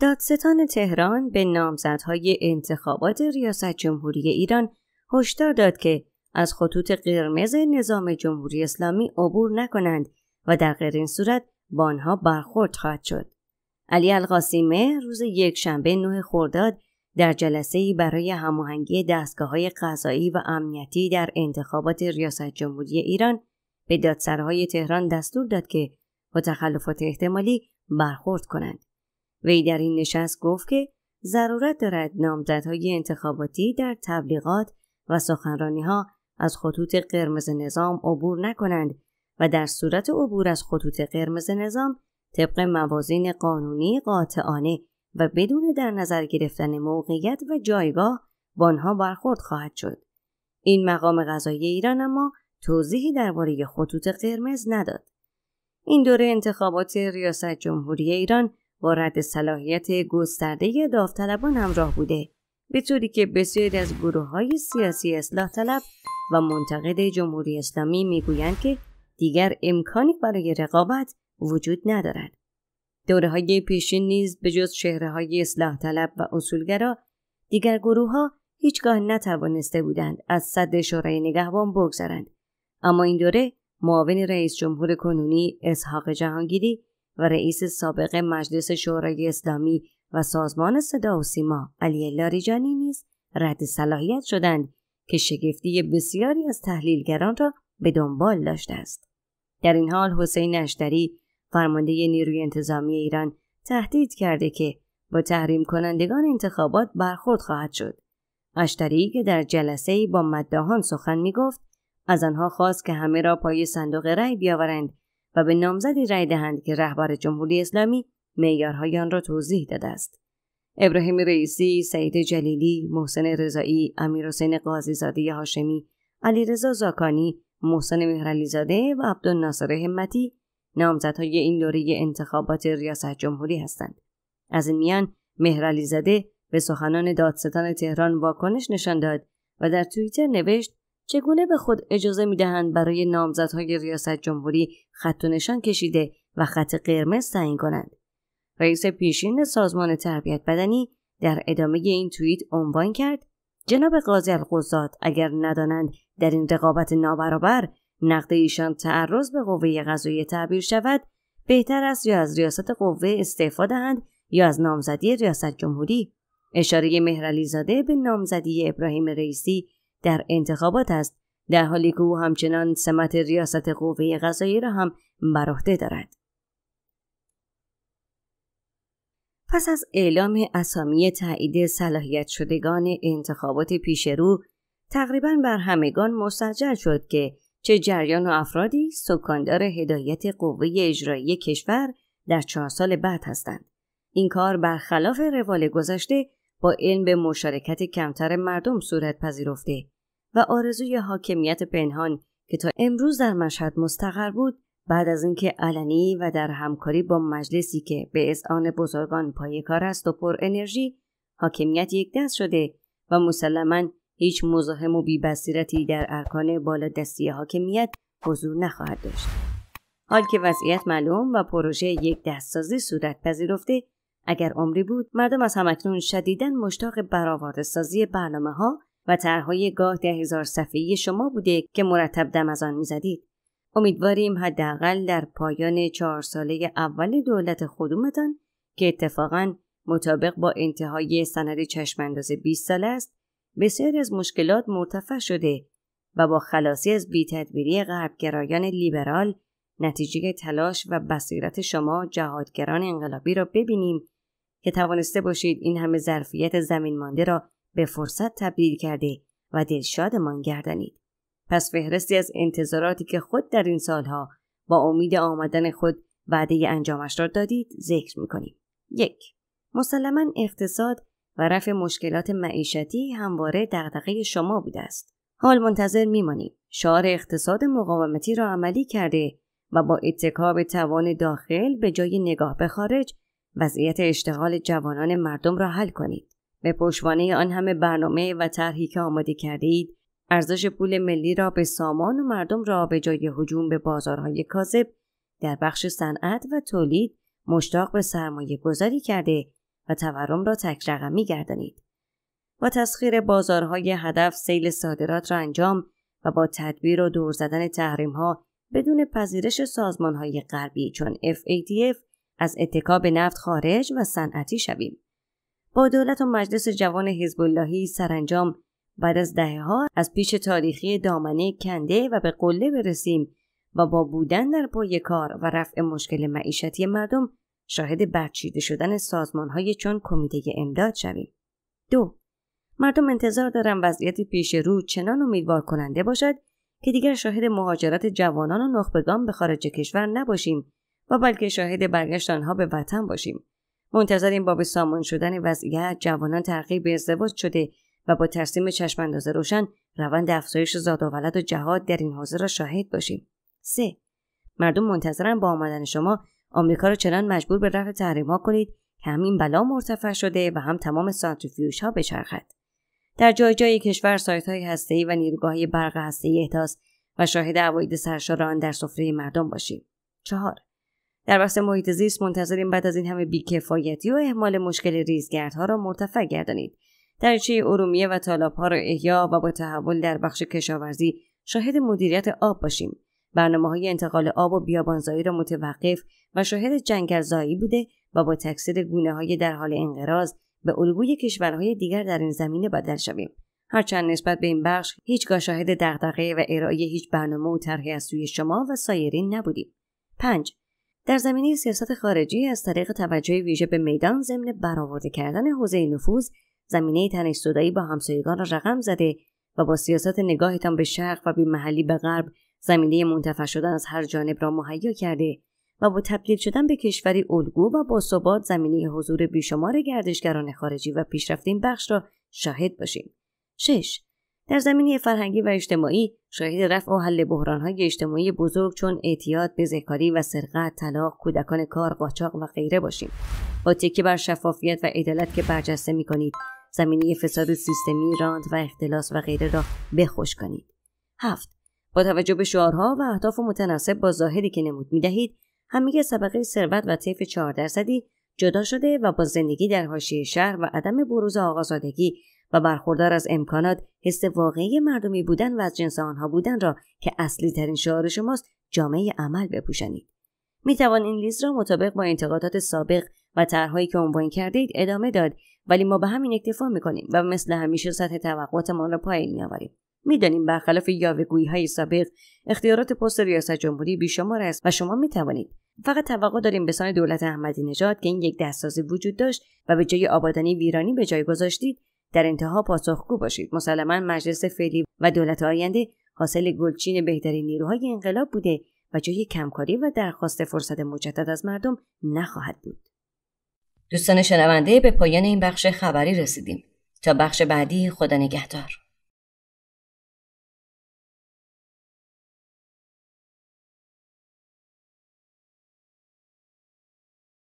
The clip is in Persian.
دادستان تهران به نامزدهای انتخابات ریاست جمهوری ایران هشدار داد که از خطوط قرمز نظام جمهوری اسلامی عبور نکنند و در غیر این صورت با آنها برخورد خواهد شد. علی القاسیمه روز یک شنبه نه خرداد در جلسه برای هماهنگی دستگاه های قضایی و امنیتی در انتخابات ریاست جمهوری ایران به دادسرهای تهران دستور داد که با تخلفات احتمالی برخورد کنند. وی در این نشست گفت که ضرورت دارد نامزدهای انتخاباتی در تبلیغات و سخنرانی ها از خطوط قرمز نظام عبور نکنند و در صورت عبور از خطوط قرمز نظام طبق موازین قانونی قاطعانه و بدون در نظر گرفتن موقعیت و جایگاه با آنها برخورد خواهد شد. این مقام قضایی ایران اما توضیحی درباره خطوط قرمز نداد. این دوره انتخابات ریاست جمهوری ایران با رد صلاحیت گسترده داوطلبان همراه بوده به طوری که بسیاری از گروه های سیاسی اصلاح طلب و منتقد جمهوری اسلامی می‌گویند که دیگر امکانی برای رقابت وجود ندارد. دوره های پیشین نیز به جز شهره های اصلاح طلب و اصولگرا دیگر گروه ها هیچگاه نتوانسته بودند از صد شورای نگهبان بگذرند اما این دوره معاون رئیس جمهور کنونی اسحاق جهانگیری و رئیس سابق مجلس شورای اسلامی و سازمان صدا و سیما علی لاریجانی نیز رد صلاحیت شدند که شگفتی بسیاری از تحلیلگران را به دنبال داشته است. در این حال حسین اشتری فرمانده نیروی انتظامی ایران تهدید کرده که با تحریم کنندگان انتخابات برخورد خواهد شد. اشتری که در جلسه با مدهان سخن می گفت از آنها خواست که همه را پای صندوق رأی بیاورند و به نامزدی رأی دهند که رهبر جمهوری اسلامی معیارهای آن را توضیح داده است. ابراهیم رئیسی، سعید جلیلی، محسن رضایی، امیرحسین قاضیزاده هاشمی، علیرضا زاکانی، محسن مهرعلیزاده و عبدالناصر همتی نامزدهای این دوره انتخابات ریاست جمهوری هستند. از این میان مهرعلیزاده به سخنان دادستان تهران واکنش نشان داد و در توییتر نوشت چگونه به خود اجازه می‌دهند برای نامزدهای ریاست جمهوری خط و نشان کشیده و خط قرمز تعیین کنند؟ رئیس پیشین سازمان تربیت بدنی در ادامه این توییت عنوان کرد جناب قاضی القضات اگر ندانند در این رقابت نابرابر نقد ایشان تعرض به قوه قضایی تعبیر شود بهتر است یا از ریاست قوه استعفا دهند یا از نامزدی ریاست جمهوری؟ اشاره مهرعلیزاده به نامزدی ابراهیم رئیسی در انتخابات است در حالی که او همچنان سمت ریاست قوه قضایی را هم بر عهده دارد پس از اعلام اسامی تایید صلاحیت شدگان انتخابات پیش رو تقریبا بر همگان مستجر شد که چه جریان و افرادی سکاندار هدایت قوه اجرایی کشور در چهار سال بعد هستند. این کار برخلاف روال گذشته با علم به مشارکت کمتر مردم صورت پذیرفته و آرزوی حاکمیت پنهان که تا امروز در مشهد مستقر بود بعد از اینکه علنی و در همکاری با مجلسی که به اذعان بزرگان پای کار است و پر انرژی حاکمیت یک دست شده و مسلما هیچ مزاحم و بیبصیرتی در ارکان بالادستی حاکمیت حضور نخواهد داشت. حال که وضعیت معلوم و پروژه یک دستسازی صورت پذیرفته اگر عمری بود مردم از همکنون شدیدن مشتاق برآورده سازی برنامه ها و طرحهای گاه ده هزار صفحه‌ای شما بوده که مرتب دم از آن می‌زدید. امیدواریم حداقل در پایان چهار ساله اول دولت خودومتان که اتفاقا مطابق با انتهای سند چشمانداز 20 ساله است بسیاری از مشکلات مرتفع شده و با خلاصی از بیتدبیری غربگرایان لیبرال نتیجه تلاش و بصیرت شما جهادگران انقلابی را ببینیم که توانسته باشید این همه ظرفیت زمین مانده را به فرصت تبدیل کرده و دلشادمان گردانید. پس فهرستی از انتظاراتی که خود در این سالها با امید آمدن خود وعده انجامش را دادید ذکر می‌کنیم. یک مسلما اقتصاد و رفع مشکلات معیشتی همواره دغدغه شما بوده است. حال منتظر میمانیم. شعار اقتصاد مقاومتی را عملی کرده و با اتکا به توان داخل به جای نگاه به خارج وضعیت اشتغال جوانان مردم را حل کنید. به پشتوانه آن همه برنامه و طرحی که آماده کرده اید ارزش پول ملی را به سامان و مردم را به جای هجوم به بازارهای کاذب در بخش صنعت و تولید مشتاق به سرمایه گذاری کرده و تورم را تک رقمی گردانید. با تسخیر بازارهای هدف سیل صادرات را انجام و با تدبیر و دور زدن تحریم ها بدون پذیرش سازمان های غربی چون FATF از اتکا به نفت خارج و صنعتی شویم. با دولت و مجلس جوان حزب اللهی سرانجام بعد از دهه ها از پیش تاریخی دامنه کنده و به قله برسیم و با بودن در پای کار و رفع مشکل معیشتی مردم شاهد برچیده شدن سازمان های چون کمیته امداد شویم. دو مردم انتظار دارن وضعیت پیش رو چنان امیدوار کننده باشد که دیگر شاهد مهاجرت جوانان و نخبگان به خارج کشور نباشیم و بلکه شاهد برگشت آنها به وطن باشیم. منتظریم با به سامان شدن وضعیت جوانان ترغیب به ازدواج شده و با ترسیم چشمانداز روشن روند افزایش زاد و ولد و جهاد در این حوزه را شاهد باشیم. 3. مردم منتظرن با آمدن شما آمریکا را چنان مجبور به رفع تحریمها کنید که همین بلا مرتفع شده و هم تمام سانتریفیوژ ها بچرخد. در جای جای کشور سایت های هسته و نیروگاه برق هسته احداث و شاهد عواید سرشار آن در سفره مردم باشیم. چهار در بحث محیط زیست منتظریم بعد از این همه بیکفایتی و اهمال مشکل ریزگردها را مرتفع گردانید. دریچه ارومیه و ها را احیا و با تحول در بخش کشاورزی شاهد مدیریت آب باشیم. برنامه های انتقال آب و بیابانزایی را متوقف و شاهد جنگلزایی بوده و با تکثیر گونه های در حال انقراض به الگوی کشورهای دیگر در این زمینه بدل شویم. هرچند نسبت به این بخش هیچگاه شاهد دغدغه و ارائه هیچ برنامه و طرحی از سوی شما و سایرین نبودیم. پنج. در زمینه سیاست خارجی از طریق توجه ویژه به میدان ضمن برآورده کردن حوزه نفوذ زمینه تنش صدایی با همسایگان را رقم زده و با سیاست نگاهتان به شرق و به محلی به غرب زمینه منتفع شدن از هر جانب را مهیا کرده و با تبدیل شدن به کشوری الگو و با ثبات زمینه حضور بیشمار گردشگران خارجی و پیشرفت این بخش را شاهد باشیم. 6. در زمینه فرهنگی و اجتماعی شاهد رفع و حل بحرانهای اجتماعی بزرگ چون اعتیاد بزهکاری و سرقت طلاق کودکان کار قاچاق و غیره باشیم. با تکیه بر شفافیت و عدالت که برجسته می‌کنید زمینه فساد سیستمی راند و اختلاس و غیره را بخوش کنید. هفت با توجه به شعارها و اهداف متناسب با ظاهری که نمود می‌دهید همه طبقه ثروت و طیف چهار درصدی جدا شده و با زندگی در حاشیه شهر و عدم بروز آقازادگی و برخوردار از امکانات حس واقعی مردمی بودن و از جنس آنها بودن را که اصلی ترین شعار شماست جامعه عمل بپوشانید. می توان این لیست را مطابق با انتقادات سابق و طرحهایی که عنوان کردید ادامه داد ولی ما به همین اکتفا می‌کنیم و مثل همیشه سطح توقعاتمان را پایین میآوریم. می‌دانیم برخلاف یاوهگویی های سابق اختیارات پست ریاست جمهوری بیشمار است و شما می توانید فقط توقع داریم به سان دولت احمدی نژاد که این یک دستسازی وجود داشت و به جای آبادانی ویرانی به جای گذاشتید در انتها پاسخگو باشید. مسلما مجلس فعلی و دولت آینده حاصل گلچین بهترین نیروهای انقلاب بوده و جای کمکاری و درخواست فرصت مجدد از مردم نخواهد بود. دوستان شنونده به پایان این بخش خبری رسیدیم. تا بخش بعدی خدا نگهدار.